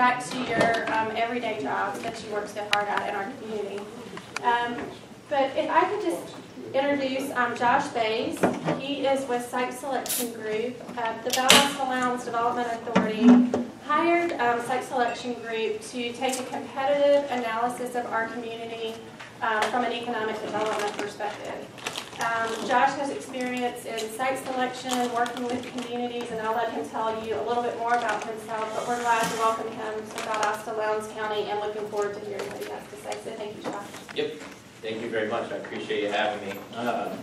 back to your um, everyday job that you work so hard at in our community. Um, but if I could just introduce um, Josh Bays. He is with Site Selection Group. Uh, the Valdosta Lowndes Development Authority hired um, Site Selection Group to take a competitive analysis of our community um, from an economic development perspective. Um, Josh has experience in site selection, and working with communities, and I'll let him tell you a little bit more about himself, but we're glad to welcome him to Valdosta Lowndes County and looking forward to hearing what he has to say. So thank you, Josh. Yep, thank you very much, I appreciate you having me. Um,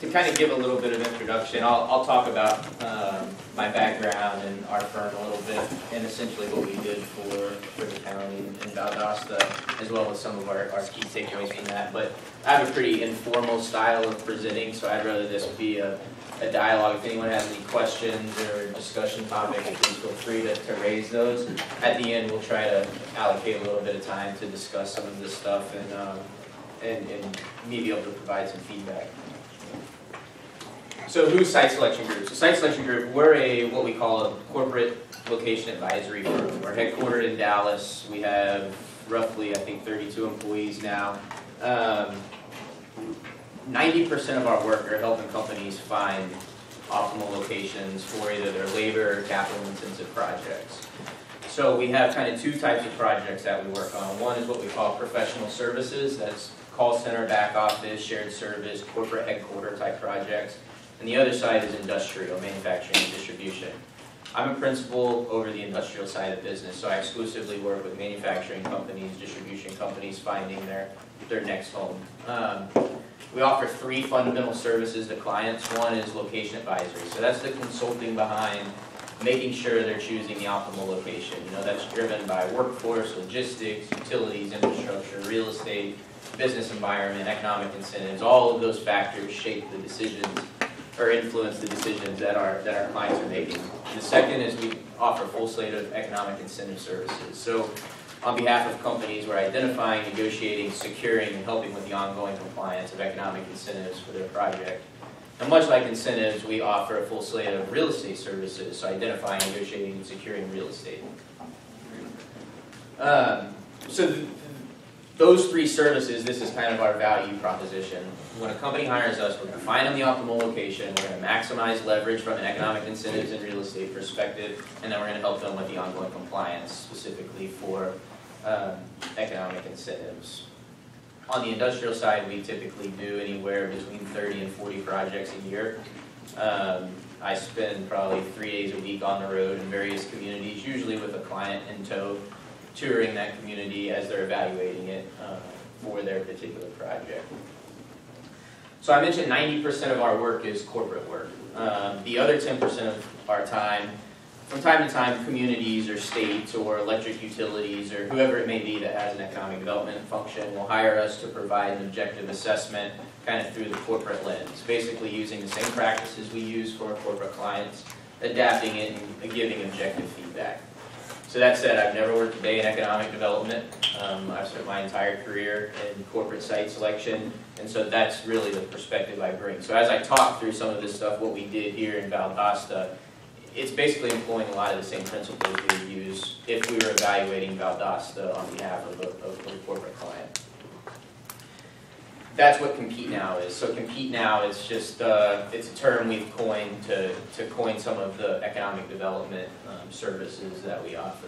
To kind of give a little bit of introduction, I'll, I'll talk about um, my background and our firm a little bit, and essentially what we did for, for the county and Valdosta, as well as some of our, our key takeaways from that. But I have a pretty informal style of presenting, so I'd rather this be a, a dialogue. If anyone has any questions or discussion topics, please feel free to, to raise those. At the end, we'll try to allocate a little bit of time to discuss some of this stuff and, um, and, and me be able to provide some feedback. So who's Site Selection Group? So Site Selection Group, we're a, what we call a corporate location advisory firm. We're headquartered in Dallas. We have roughly, I think, 32 employees now. Um, 90% of our work are helping companies find optimal locations for either their labor or capital intensive projects. So we have kind of two types of projects that we work on. One is what we call professional services, that's call center, back office, shared service, corporate headquarter type projects. And the other side is industrial, manufacturing and distribution. I'm a principal over the industrial side of business, so I exclusively work with manufacturing companies, distribution companies finding their, their next home. Um, we offer three fundamental services to clients. One is location advisory, so that's the consulting behind making sure they're choosing the optimal location. You know, that's driven by workforce, logistics, utilities, infrastructure, real estate, business environment, economic incentives. All of those factors shape the decisions or influence the decisions that our, that our clients are making. The second is we offer a full slate of economic incentive services. So on behalf of companies, we're identifying, negotiating, securing, and helping with the ongoing compliance of economic incentives for their project. And much like incentives, we offer a full slate of real estate services, so identifying, negotiating, and securing real estate. Um, so those three services, this is kind of our value proposition. When a company hires us, we're going to find them the optimal location, we're going to maximize leverage from an economic incentives and real estate perspective, and then we're going to help them with the ongoing compliance, specifically for um, economic incentives. On the industrial side, we typically do anywhere between 30 and 40 projects a year. Um, I spend probably three days a week on the road in various communities, usually with a client in tow, touring that community as they're evaluating it uh, for their particular project. So I mentioned 90% of our work is corporate work. Um, the other 10% of our time, from time to time, communities or states or electric utilities or whoever it may be that has an economic development function will hire us to provide an objective assessment kind of through the corporate lens, basically using the same practices we use for our corporate clients, adapting it and giving objective feedback. So that said, I've never worked a day in economic development. Um, I've spent my entire career in corporate site selection, and so that's really the perspective I bring. So as I talk through some of this stuff, what we did here in Valdosta, it's basically employing a lot of the same principles we would use if we were evaluating Valdosta on behalf of a, of a corporate client. That's what Compete Now is. So Compete Now is just, uh, it's a term we've coined to, to coin some of the economic development um, services that we offer.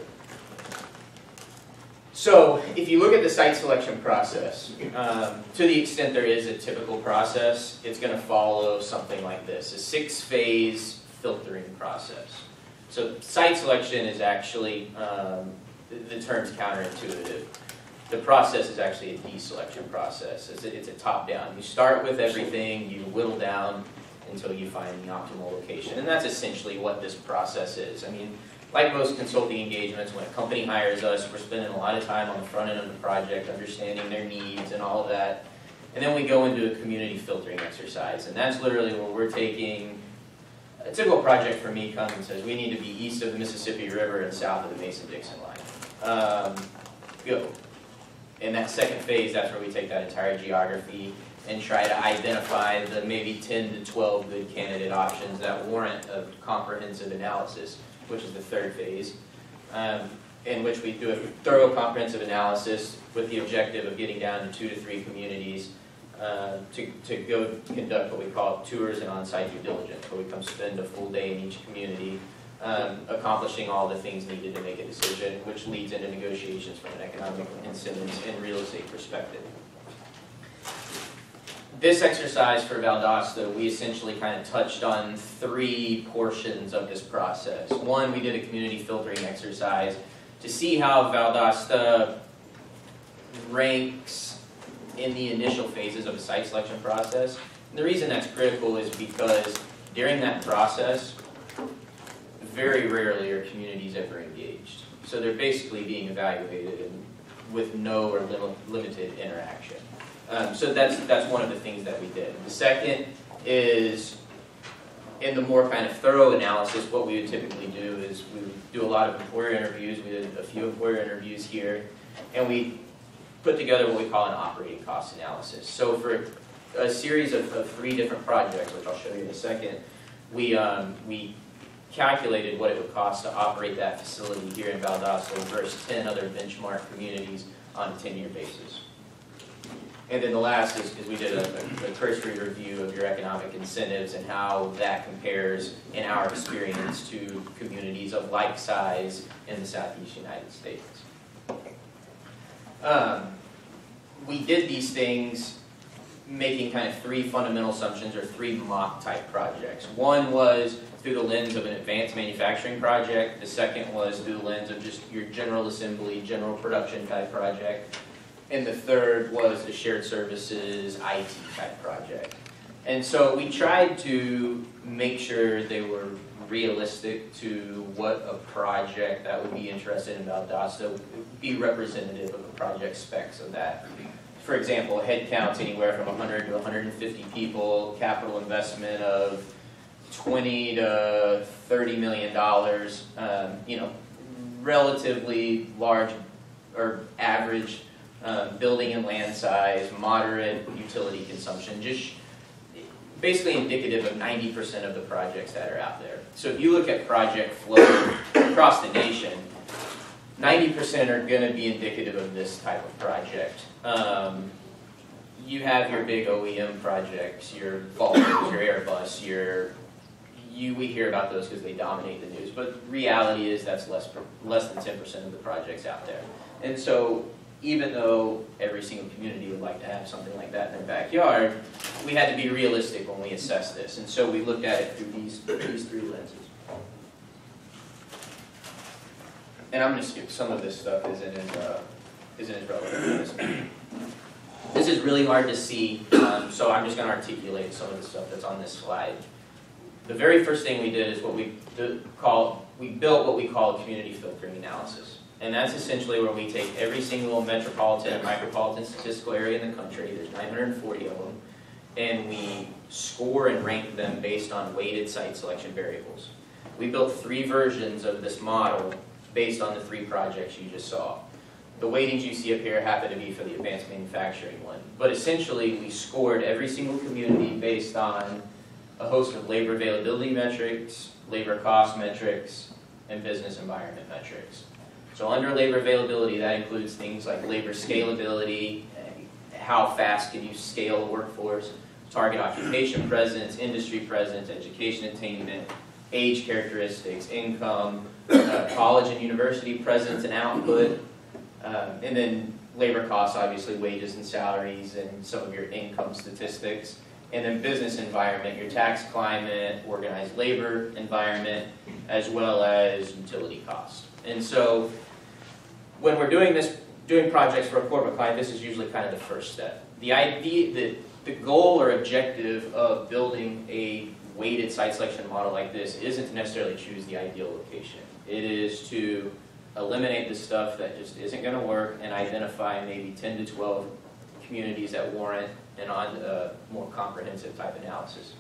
So if you look at the site selection process, um, to the extent there is a typical process, it's going to follow something like this, a six-phase filtering process. So site selection is actually, um, the, the term's counterintuitive. The process is actually a deselection process. It's a, it's a top-down. You start with everything, you whittle down until you find the optimal location. And that's essentially what this process is. I mean, like most consulting engagements, when a company hires us, we're spending a lot of time on the front end of the project, understanding their needs and all of that. And then we go into a community filtering exercise. And that's literally where we're taking, a typical project for me comes and says, we need to be east of the Mississippi River and south of the Mason-Dixon line. Um, go. In that second phase, that's where we take that entire geography and try to identify the maybe 10 to 12 good candidate options that warrant a comprehensive analysis which is the third phase. Um, in which we do a thorough comprehensive analysis with the objective of getting down to two to three communities uh, to, to go conduct what we call tours and on-site due diligence, where we come spend a full day in each community, um, accomplishing all the things needed to make a decision, which leads into negotiations from an economic incentives and real estate perspective. This exercise for Valdosta, we essentially kind of touched on three portions of this process. One, we did a community filtering exercise to see how Valdosta ranks in the initial phases of a site selection process. And the reason that's critical is because during that process, very rarely are communities ever engaged. So they're basically being evaluated and with no or lim- limited interaction. Um, so that's, that's one of the things that we did. The second is, in the more kind of thorough analysis, what we would typically do is we would do a lot of employer interviews. We did a few employer interviews here, and we put together what we call an operating cost analysis. So for a series of, of three different projects, which I'll show you in a second, we, um, we calculated what it would cost to operate that facility here in Valdosta versus 10 other benchmark communities on a 10-year basis. And then the last is, is we did a, a cursory review of your economic incentives and how that compares in our experience to communities of like size in the southeast United States. Um, we did these things making kind of three fundamental assumptions or three mock type projects. One was through the lens of an advanced manufacturing project. The second was through the lens of just your general assembly, general production type project. And the third was a shared services IT type project. And so we tried to make sure they were realistic to what a project that would be interested in Valdosta would be representative of the project specs of that. For example, headcounts anywhere from 100 to 150 people, capital investment of 20 to 30 million dollars, um, you know, relatively large or average um, building and land size, moderate utility consumption, just basically indicative of 90% of the projects that are out there. So if you look at project flow across the nation, 90% are going to be indicative of this type of project. Um, you have your big OEM projects, your Boeing, your Airbus, your you we hear about those because they dominate the news. But reality is that's less less than 10% of the projects out there. And so even though every single community would like to have something like that in their backyard, we had to be realistic when we assessed this. And so we looked at it through these, these three lenses. And I'm going to skip some of this stuff isn't as, uh, isn't as relevant this. This is really hard to see, um, so I'm just going to articulate some of the stuff that's on this slide. The very first thing we did is what we call, we built what we call a community filtering analysis. And that's essentially where we take every single metropolitan and micropolitan statistical area in the country, there's 940 of them, and we score and rank them based on weighted site selection variables. We built three versions of this model based on the three projects you just saw. The weightings you see up here happen to be for the advanced manufacturing one. But essentially, we scored every single community based on a host of labor availability metrics, labor cost metrics, and business environment metrics. So under labor availability, that includes things like labor scalability, how fast can you scale a workforce, target occupation presence, industry presence, education attainment, age characteristics, income, uh, college and university presence and output, um, and then labor costs, obviously wages and salaries and some of your income statistics. And then business environment, your tax climate, organized labor environment, as well as utility costs. And so when we're doing this, doing projects for a corporate client, this is usually kind of the first step. The idea, the, the goal or objective of building a weighted site selection model like this isn't to necessarily choose the ideal location. It is to eliminate the stuff that just isn't going to work and identify maybe 10 to 12 communities that warrant an on uh, more comprehensive type analysis.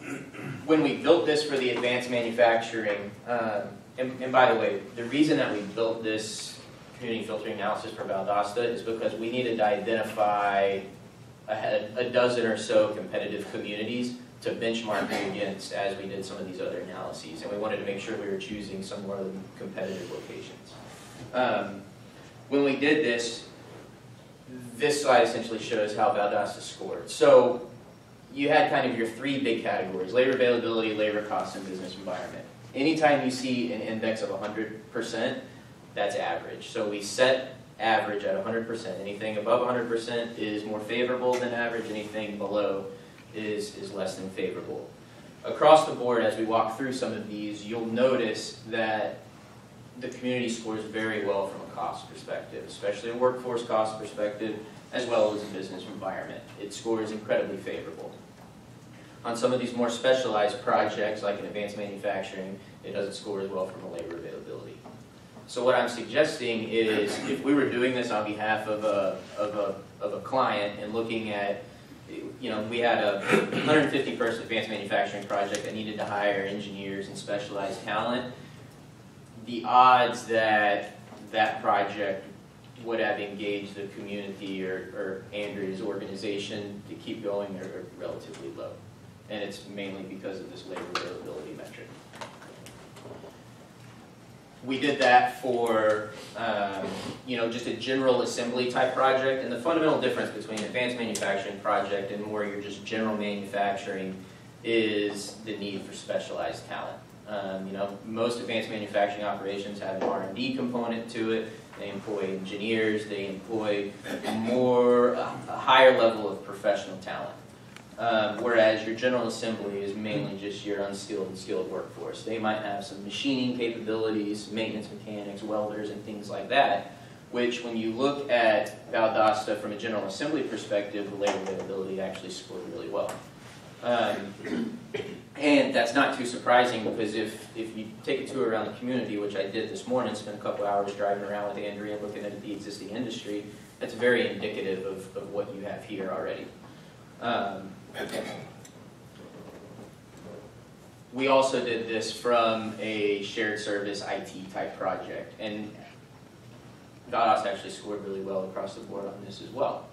When we built this for the advanced manufacturing, um, and, and by the way, the reason that we built this community filtering analysis for Valdosta is because we needed to identify a, a dozen or so competitive communities to benchmark it against as we did some of these other analyses, and we wanted to make sure we were choosing some more of the competitive locations. Um, when we did this, this slide essentially shows how Valdosta scored. So you had kind of your three big categories, labor availability, labor cost, and business environment. Anytime you see an index of 100%, that's average. So we set average at 100%. Anything above 100% is more favorable than average. Anything below is, is less than favorable. Across the board, as we walk through some of these, you'll notice that the community scores very well from a cost perspective, especially a workforce cost perspective, as well as a business environment. It scores incredibly favorable. On some of these more specialized projects, like in advanced manufacturing, it doesn't score as well from a labor availability. So what I'm suggesting is, if we were doing this on behalf of a, of a, of a client and looking at, you know, we had a 150 person advanced manufacturing project that needed to hire engineers and specialized talent, the odds that that project would have engaged the community or, or Andrea's organization to keep going are relatively low. And it's mainly because of this labor availability metric. We did that for, um, you know, just a general assembly type project, and the fundamental difference between an advanced manufacturing project and more your just general manufacturing is the need for specialized talent. Um, you know, most advanced manufacturing operations have an R&D component to it. They employ engineers. They employ more, a higher level of professional talent. Um, whereas your general assembly is mainly just your unskilled and skilled workforce. They might have some machining capabilities, maintenance mechanics, welders, and things like that, which when you look at Valdosta from a general assembly perspective, the labor availability actually scored really well. Um, and that's not too surprising because if, if you take a tour around the community, which I did this morning, spent a couple hours driving around with Andrea looking at the existing industry, that's very indicative of, of what you have here already. Um, we also did this from a shared service IT type project, and Valdosta actually scored really well across the board on this as well.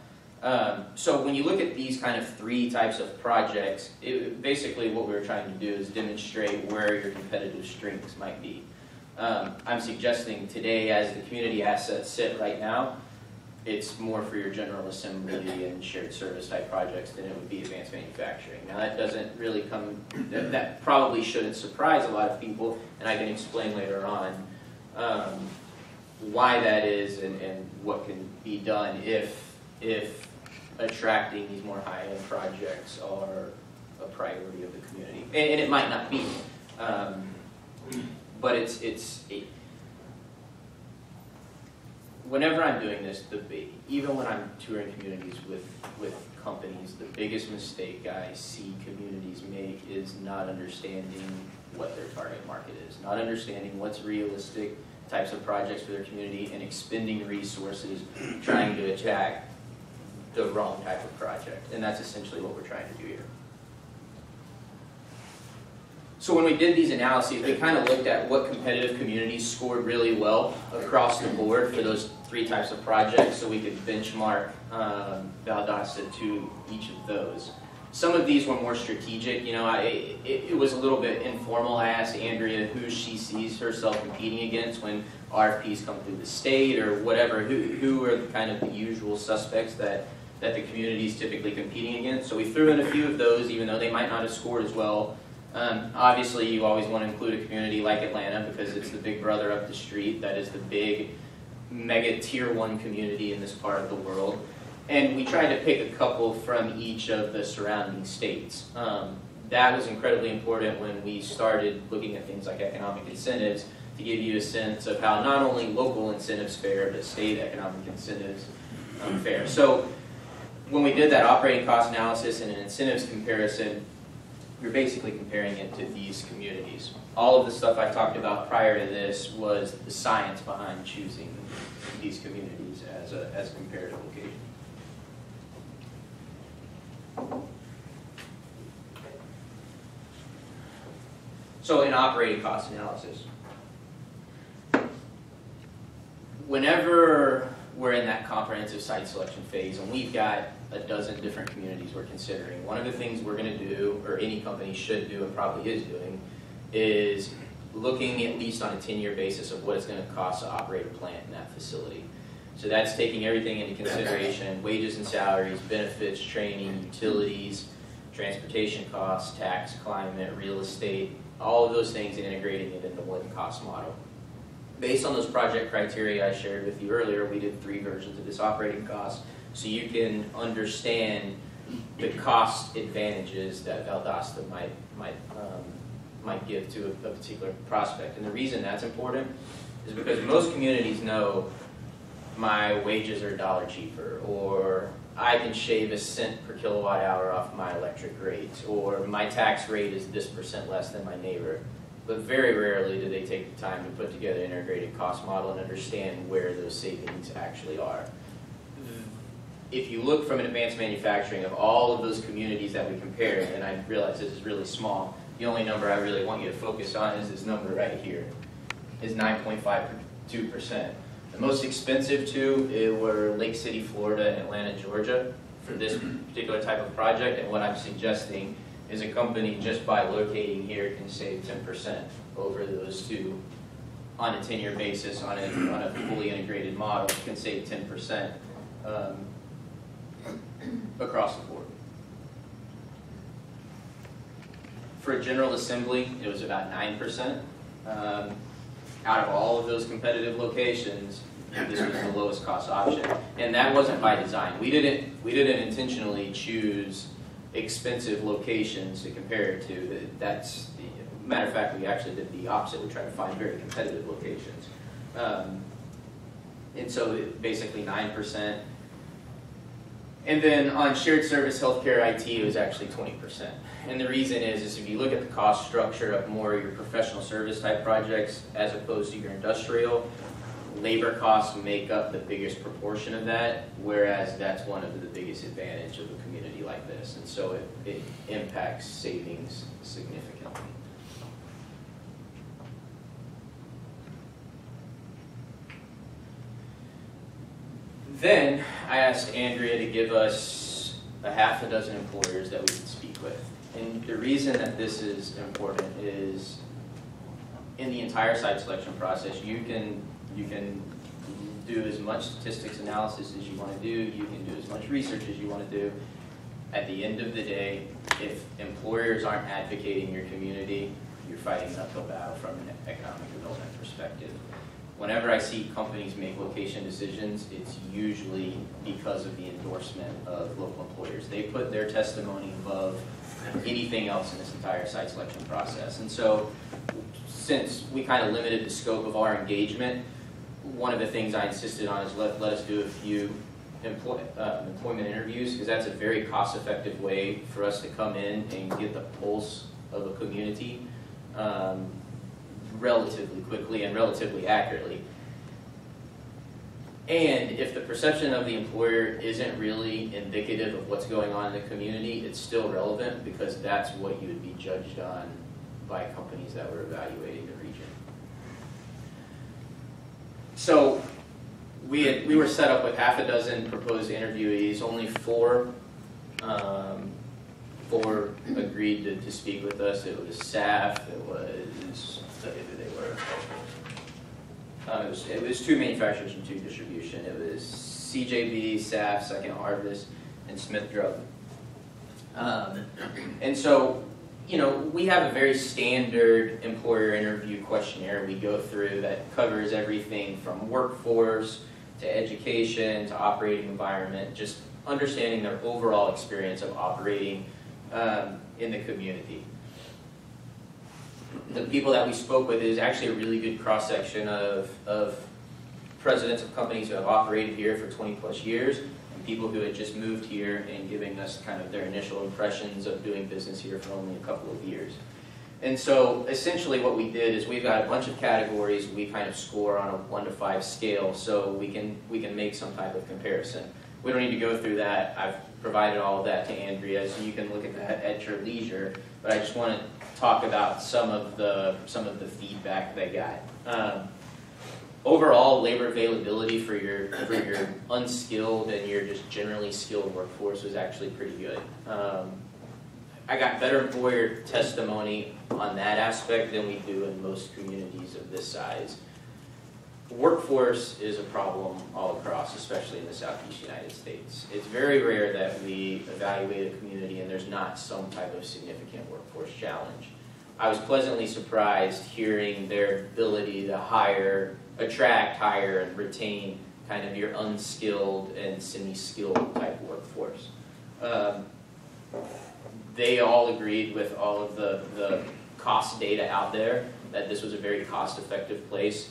Um, so when you look at these kind of three types of projects, it, basically what we were trying to do is demonstrate where your competitive strengths might be. Um, I'm suggesting today, as the community assets sit right now, it's more for your general assembly and shared service type projects than it would be advanced manufacturing. Now that doesn't really come, that, that probably shouldn't surprise a lot of people, and I can explain later on um, why that is and, and what can be done if, if attracting these more high-end projects are a priority of the community. And, and it might not be, um, but it's, it's, it, whenever I'm doing this, the even when I'm touring communities with, with companies, the biggest mistake I see communities make is not understanding what their target market is, not understanding what's realistic types of projects for their community and expending resources trying to attack the wrong type of project. And that's essentially what we're trying to do here. So when we did these analyses, we kind of looked at what competitive communities scored really well across the board for those three types of projects so we could benchmark um, Valdosta to each of those. Some of these were more strategic. You know, I, it, it was a little bit informal. I asked Andrea who she sees herself competing against when RFPs come through the state or whatever. Who, who are kind of the usual suspects that, that the community is typically competing against? So we threw in a few of those, even though they might not have scored as well. Um, obviously, you always want to include a community like Atlanta because it's the big brother up the street that is the big mega tier one community in this part of the world. And we tried to pick a couple from each of the surrounding states. Um, that was incredibly important when we started looking at things like economic incentives to give you a sense of how not only local incentives fare, but state economic incentives um, fare. So when we did that operating cost analysis and an incentives comparison, you're basically comparing it to these communities. All of the stuff I talked about prior to this was the science behind choosing these communities as a, as comparative location. So in operating cost analysis, whenever we're in that comprehensive site selection phase, and we've got a dozen different communities we're considering. One of the things we're gonna do, or any company should do and probably is doing, is looking at least on a ten-year basis of what it's gonna cost to operate a plant in that facility. So that's taking everything into consideration, wages and salaries, benefits, training, utilities, transportation costs, tax, climate, real estate, all of those things and integrating it into one cost model. Based on those project criteria I shared with you earlier, we did three versions of this operating cost, so you can understand the cost advantages that Valdosta might, might, um, might give to a, a particular prospect. And the reason that's important is because most communities know my wages are a dollar cheaper, or I can shave a cent per kilowatt hour off my electric rate, or my tax rate is this percent less than my neighbor. But very rarely do they take the time to put together an integrated cost model and understand where those savings actually are. If you look from an advanced manufacturing of all of those communities that we compared, and I realize this is really small, the only number I really want you to focus on is this number right here, is 9.52%. The most expensive two eh, were Lake City, Florida, and Atlanta, Georgia, for this particular type of project. And what I'm suggesting is a company just by locating here can save 10% over those two on a 10-year basis on a, on a fully integrated model can save 10% um, across the board. For a General Assembly, it was about 9%. Um, out of all of those competitive locations, this was the lowest cost option. And that wasn't by design. We didn't, we didn't intentionally choose expensive locations to compare it to. That's, matter of fact, we actually did the opposite. We tried to find very competitive locations. Um, and so it- basically nine percent. And then on shared service healthcare IT, it was actually twenty percent. And the reason is, is if you look at the cost structure of more of your professional service type projects as opposed to your industrial, labor costs make up the biggest proportion of that, whereas that's one of the biggest advantage of a community like this. And so it, it impacts savings significantly. Then I asked Andrea to give us a half a dozen employers that we could speak with. And the reason that this is important is in the entire site selection process, you can, you can do as much statistics analysis as you want to do, you can do as much research as you want to do. At the end of the day, if employers aren't advocating your community, you're fighting an uphill battle from an economic development perspective. Whenever I see companies make location decisions, it's usually because of the endorsement of local employers. They put their testimony above anything else in this entire site selection process. And so, since we kind of limited the scope of our engagement, one of the things I insisted on is let, let us do a few employ, uh, employment interviews, because that's a very cost-effective way for us to come in and get the pulse of a community um, relatively quickly and relatively accurately. And if the perception of the employer isn't really indicative of what's going on in the community, it's still relevant because that's what you would be judged on by companies that were evaluating the region. So we had, we were set up with half a dozen proposed interviewees, only four um, four agreed to, to speak with us. It was SAF, it was, they were. Um, it was, it was two manufacturers and two distribution. It was CJB, SAF, Second Harvest, and Smith Drug. Um, and so, you know, we have a very standard employer interview questionnaire we go through that covers everything from workforce to education to operating environment, just understanding their overall experience of operating um, in the community. The people that we spoke with is actually a really good cross section of, of presidents of companies who have operated here for 20 plus years and people who had just moved here and giving us kind of their initial impressions of doing business here for only a couple of years. And so essentially what we did is we've got a bunch of categories we kind of score on a one to five scale so we can we can make some type of comparison. We don't need to go through that. I've provided all of that to Andrea, so you can look at that at your leisure. But I just want to talk about some of the some of the feedback they got. Um, overall labor availability for your for your unskilled and your just generally skilled workforce was actually pretty good. Um, I got better employer testimony on that aspect than we do in most communities of this size. Workforce is a problem all across, especially in the southeast United States. It's very rare that we evaluate a community and there's not some type of significant workforce challenge. I was pleasantly surprised hearing their ability to hire, attract, hire, and retain kind of your unskilled and semi-skilled type workforce. Um, they all agreed with all of the, the cost data out there that this was a very cost-effective place.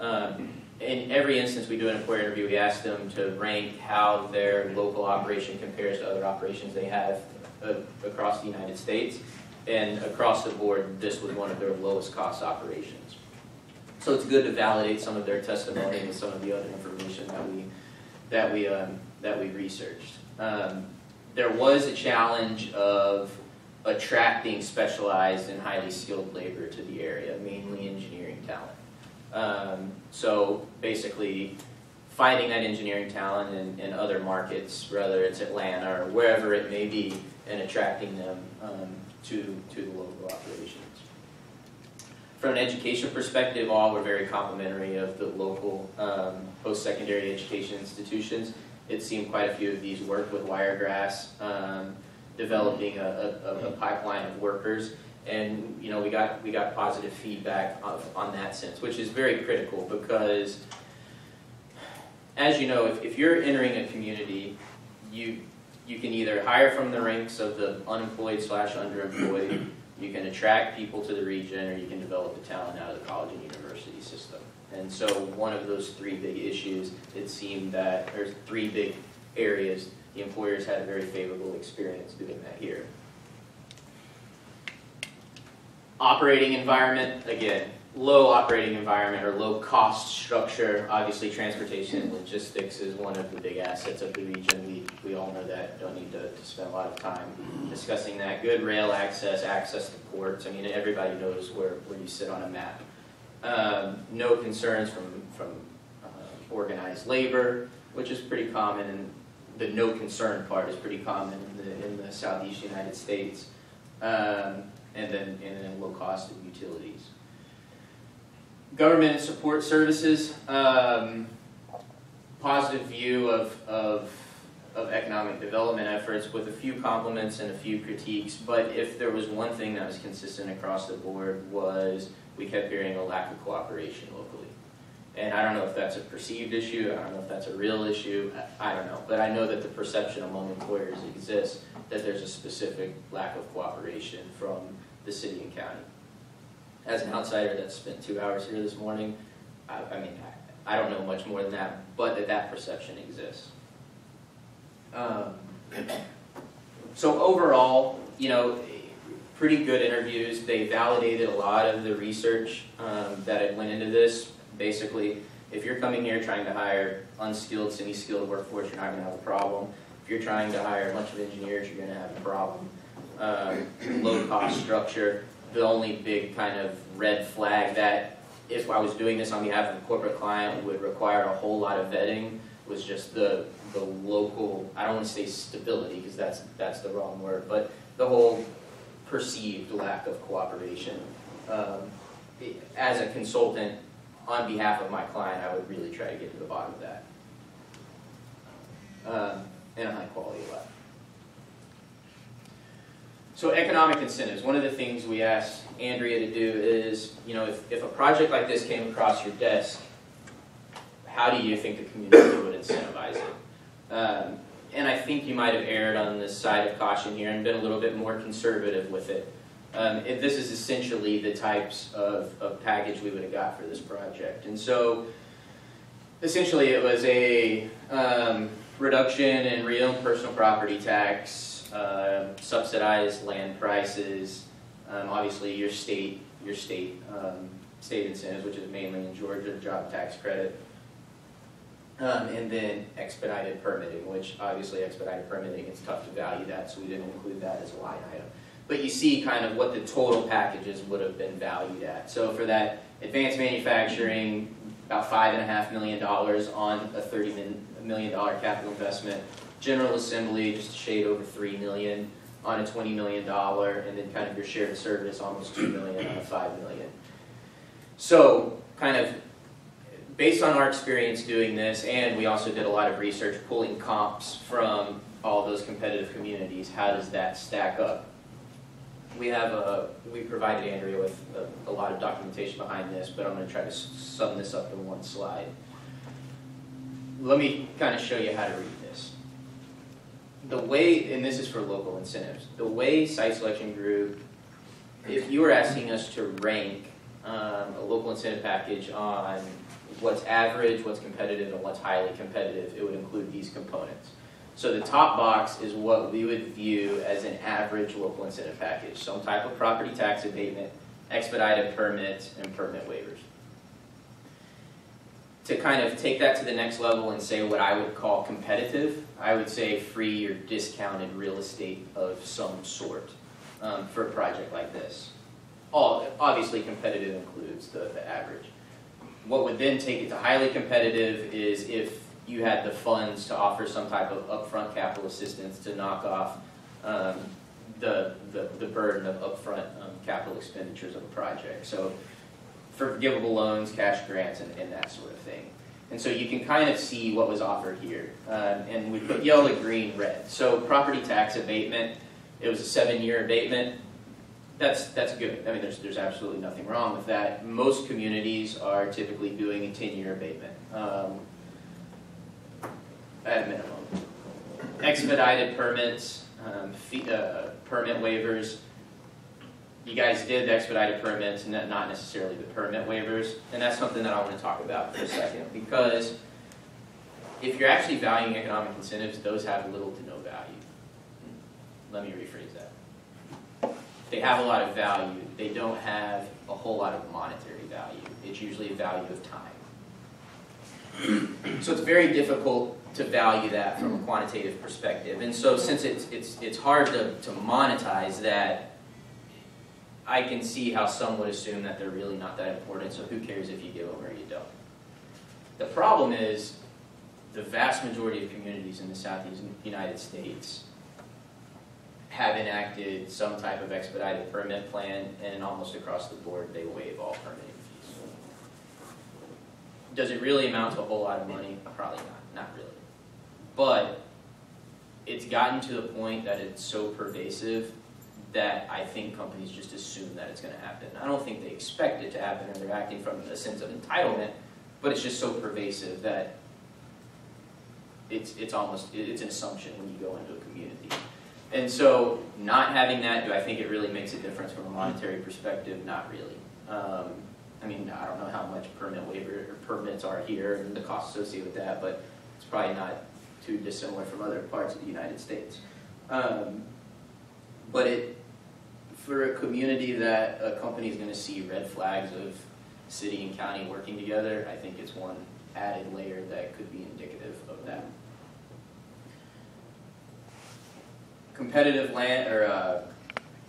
Um, in every instance we do an employer interview, we ask them to rank how their local operation compares to other operations they have uh, across the United States. And across the board, this was one of their lowest cost operations. So it's good to validate some of their testimony and some of the other information that we that we um, that we researched. Um, there was a challenge of attracting specialized and highly skilled labor to the area, mainly engineering talent. Um, so basically, finding that engineering talent in, in other markets, whether it's Atlanta or wherever it may be, and attracting them um, to, to the local operations. From an education perspective, all were very complimentary of the local um, post-secondary education institutions. It seemed quite a few of these worked with Wiregrass, um, developing a, a, a pipeline of workers and you know we got we got positive feedback of, on that sense, which is very critical because, as you know, if, if you're entering a community, you you can either hire from the ranks of the unemployed slash underemployed, you can attract people to the region, or you can develop the talent out of the college and university system. And so one of those three big issues, it seemed that there's three big areas the employers had a very favorable experience doing that here. Operating environment, again, low operating environment or low cost structure. Obviously, transportation and logistics is one of the big assets of the region. We, we all know that. Don't need to, to spend a lot of time discussing that. Good rail access, access to ports. I mean, everybody knows where, where you sit on a map. Um, no concerns from, from uh, organized labor, which is pretty common, and the no concern part is pretty common in the, in the southeast United States. Um, and then, and then low cost of utilities. Government support services, um, positive view of, of, of economic development efforts with a few compliments and a few critiques, but if there was one thing that was consistent across the board was we kept hearing a lack of cooperation locally. And I don't know if that's a perceived issue, I don't know if that's a real issue, I don't know. But I know that the perception among employers exists that there's a specific lack of cooperation from the city and county. As an outsider that spent two hours here this morning, I, I mean, I, I, don't know much more than that, but that that perception exists. Um, so overall, you know, pretty good interviews. They validated a lot of the research um, that had went into this. Basically, if you're coming here trying to hire unskilled, semi-skilled workforce, you're not going to have a problem. If you're trying to hire a bunch of engineers, you're going to have a problem um, low cost structure. The only big kind of red flag that if I was doing this on behalf of a corporate client would require a whole lot of vetting was just the the local I don't want to say stability because that's that's the wrong word, but the whole perceived lack of cooperation. Um, as a consultant on behalf of my client, I would really try to get to the bottom of that. Um, and a high quality lab. So economic incentives, one of the things we asked Andrea to do is, you know, if, if a project like this came across your desk, how do you think the community would incentivize it? Um, and I think you might have erred on the side of caution here and been a little bit more conservative with it. Um, this is essentially the types of, of package we would have got for this project. And so essentially it was a um, reduction in real personal property tax, uh, subsidized land prices, um, obviously your state, your state, um, state incentives, which is mainly in Georgia, job tax credit, um, and then expedited permitting, which obviously expedited permitting, it's tough to value that, so we didn't include that as a line item. But you see kind of what the total packages would have been valued at. So for that advanced manufacturing, about five and a half million dollars on a $30 million capital investment. General Assembly, just a shade over three million on a twenty million dollar, and then kind of your shared service, almost two million on a five million. So, kind of, based on our experience doing this, and we also did a lot of research pulling comps from all those competitive communities, how does that stack up? We have a, we provided Andrea with a, a lot of documentation behind this, but I'm gonna try to sum this up in one slide. Let me kind of show you how to read. The way, and this is for local incentives, the way site selection group, if you were asking us to rank um, a local incentive package on what's average, what's competitive, and what's highly competitive, it would include these components. So the top box is what we would view as an average local incentive package, some type of property tax abatement, expedited permits, and permit waivers. To kind of take that to the next level and say what I would call competitive, I would say free or discounted real estate of some sort um, for a project like this. All, obviously competitive includes the, the average. What would then take it to highly competitive is if you had the funds to offer some type of upfront capital assistance to knock off um, the, the, the burden of upfront um, capital expenditures of a project. So forgivable loans, cash grants, and, and that sort of thing. And so you can kind of see what was offered here. Um, and we put yellow, green, red. So property tax abatement, it was a seven-year abatement. That's, that's good. I mean, there's, there's absolutely nothing wrong with that. Most communities are typically doing a 10-year abatement. Um, at a minimum. Expedited permits, um, fee, uh, permit waivers. You guys did the expedited permits, and not necessarily the permit waivers, and that's something that I want to talk about for a second, because if you're actually valuing economic incentives, those have little to no value. Let me rephrase that. They have a lot of value, they don't have a whole lot of monetary value. It's usually a value of time. So it's very difficult to value that from a quantitative perspective. And so since it's, it's, it's hard to, to monetize that, I can see how some would assume that they're really not that important, so who cares if you give them or you don't. The problem is, the vast majority of communities in the southeast United States have enacted some type of expedited permit plan, and almost across the board, they waive all permitting fees. Does it really amount to a whole lot of money? Probably not, not really. But it's gotten to the point that it's so pervasive that I think companies just assume that it's gonna happen. I don't think they expect it to happen and they're acting from a sense of entitlement, but it's just so pervasive that it's, it's almost, it's an assumption when you go into a community. And so, not having that, do I think it really makes a difference from a monetary perspective? Not really. Um, I mean, I don't know how much permit waiver or permits are here and the costs associated with that, but it's probably not too dissimilar from other parts of the United States. Um, but it, for a community that a company is gonna see red flags of city and county working together, I think it's one added layer that could be indicative of that. Competitive land, or, uh,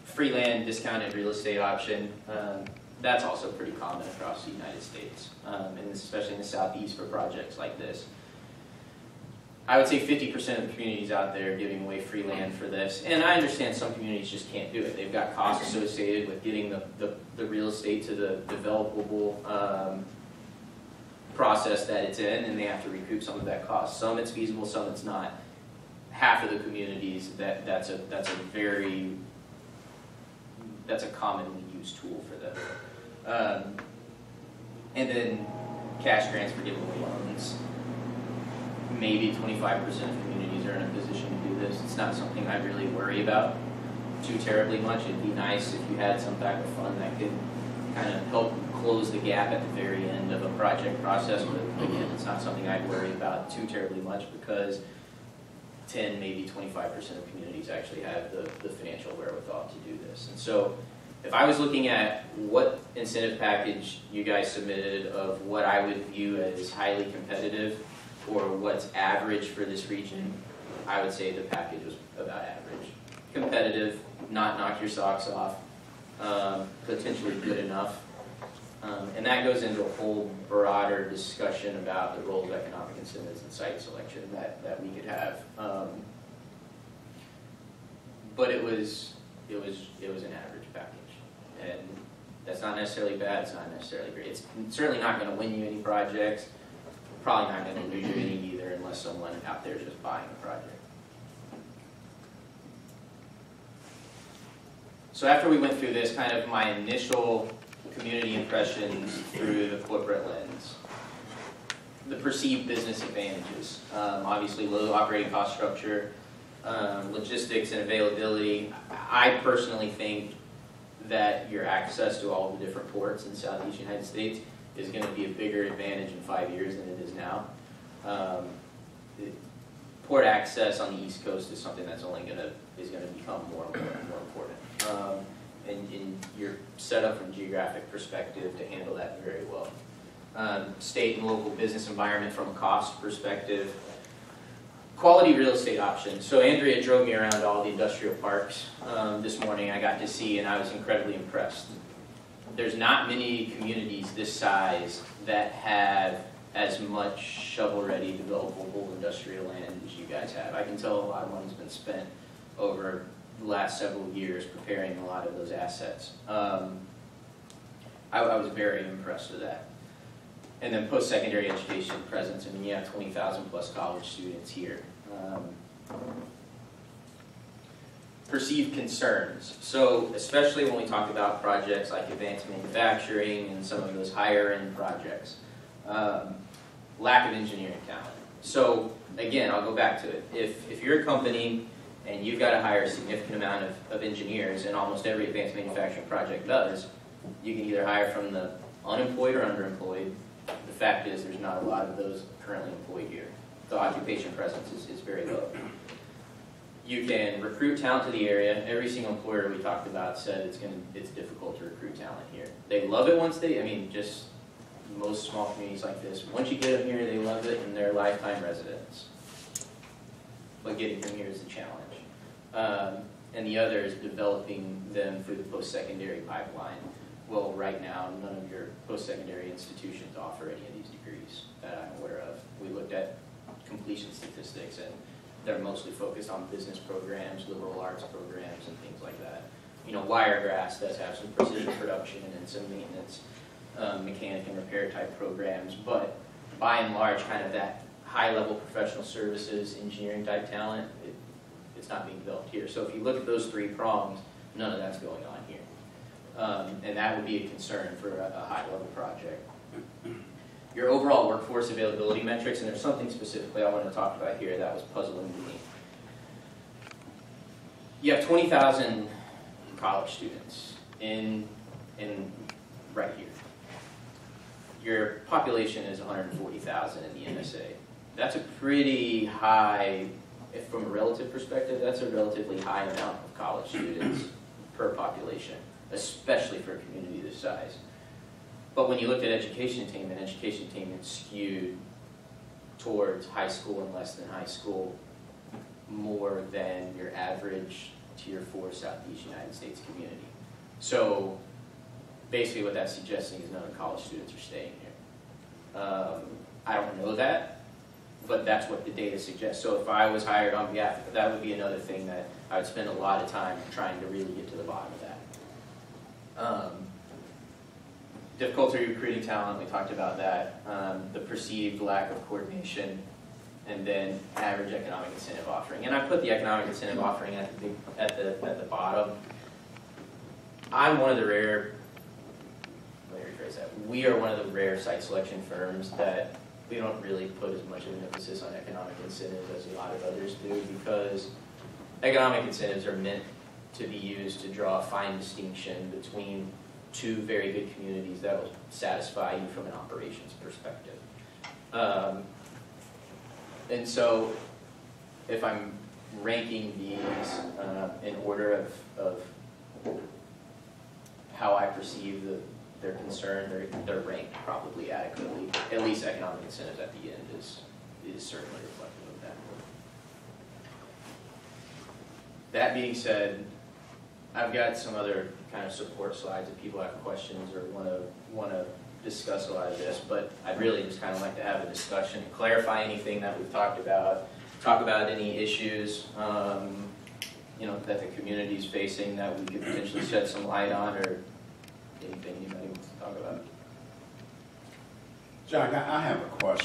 free land discounted real estate option, um, that's also pretty common across the United States, um, and especially in the southeast for projects like this. I would say fifty percent of the communities out there are giving away free land for this, and I understand some communities just can't do it. They've got costs associated with getting the, the, the real estate to the developable, um, process that it's in, and they have to recoup some of that cost. Some it's feasible, some it's not. Half of the communities, that, that's a, that's a very, that's a commonly used tool for them. Um, and then cash grants for giving away loans. Maybe twenty-five percent of communities are in a position to do this. It's not something I really worry about too terribly much. It'd be nice if you had some type of fund that could kind of help close the gap at the very end of a project process, but again, it's not something I worry about too terribly much because ten, maybe twenty-five percent of communities actually have the, the financial wherewithal to do this. And so, if I was looking at what incentive package you guys submitted of what I would view as highly competitive or what's average for this region, I would say the package was about average. Competitive, not knock your socks off, um, potentially good enough. Um, and that goes into a whole broader discussion about the role of economic incentives and site selection that, that we could have. Um, but it was, it was, it was an average package. And that's not necessarily bad, it's not necessarily great. It's certainly not gonna win you any projects, probably not gonna lose you any either unless someone out there is just buying a project. So after we went through this, kind of my initial community impressions through the corporate lens. The perceived business advantages, um, obviously low operating cost structure, um, logistics and availability. I personally think that your access to all the different ports in southeast United States is gonna be a bigger advantage in five years than it is now. Um, Port access on the east coast is something that's only gonna, is gonna become more and more and more important. Um, and, and you're set up from a geographic perspective to handle that very well. Um, state and local business environment from a cost perspective. Quality real estate options. So Andrea drove me around all the industrial parks um, this morning. I got to see, and I was incredibly impressed. There's not many communities this size that have as much shovel-ready developable industrial land as you guys have. I can tell a lot of money's been spent over the last several years preparing a lot of those assets. Um, I, I was very impressed with that. And then post-secondary education presence, I mean, you have twenty thousand plus college students here. Um, Perceived concerns, so especially when we talk about projects like advanced manufacturing and some of those higher-end projects. Um, Lack of engineering talent. So, again, I'll go back to it. If, if you're a company and you've got to hire a significant amount of, of engineers, and almost every advanced manufacturing project does, you can either hire from the unemployed or underemployed. The fact is, there's not a lot of those currently employed here. The occupation presence is, is very low. You can recruit talent to the area. Every single employer we talked about said it's gonna, it's difficult to recruit talent here. They love it once they, I mean, just most small communities like this, once you get them here, they love it and they're lifetime residents. But getting them here is a challenge. Um, and the other is developing them through the post-secondary pipeline. Well, right now, none of your post-secondary institutions offer any of these degrees that I'm aware of. We looked at completion statistics and they're mostly focused on business programs, liberal arts programs and things like that. You know, Wiregrass does have some precision production and some maintenance, um, mechanic and repair type programs, but by and large, kind of that high-level professional services, engineering type talent, it, it's not being developed here. So if you look at those three prongs, none of that's going on here. Um, and that would be a concern for a, a high-level project. Your overall workforce availability metrics, and there's something specifically I want to talk about here that was puzzling to me. You have 20,000 college students in, in right here. Your population is 140,000 in the MSA. That's a pretty high, if from a relative perspective, that's a relatively high amount of college students per population, especially for a community this size. But when you looked at education attainment, education attainment skewed towards high school and less than high school more than your average tier four southeast United States community. So basically what that's suggesting is none of college students are staying here. Um, I don't know that, but that's what the data suggests. So if I was hired on behalf, that would be another thing that I would spend a lot of time trying to really get to the bottom of that. Um, difficulty recruiting talent, we talked about that. Um, the perceived lack of coordination, and then average economic incentive offering. And I put the economic incentive offering at the at the at the bottom. I'm one of the rare. Let me rephrase that. We are one of the rare site selection firms that we don't really put as much of an emphasis on economic incentives as a lot of others do because economic incentives are meant to be used to draw a fine distinction between two very good communities that will satisfy you from an operations perspective. Um, and so, if I'm ranking these uh, in order of, of how I perceive the, their concern, they're, they're ranked probably adequately. At least economic incentives at the end is, is certainly reflective of that. That being said, I've got some other kind of support slides if people have questions or want to, want to discuss a lot of this, but I'd really just kind of like to have a discussion, and clarify anything that we've talked about, talk about any issues, um, you know, that the community is facing that we could potentially shed some light on, or anything anybody wants to talk about. Jack, I have a question.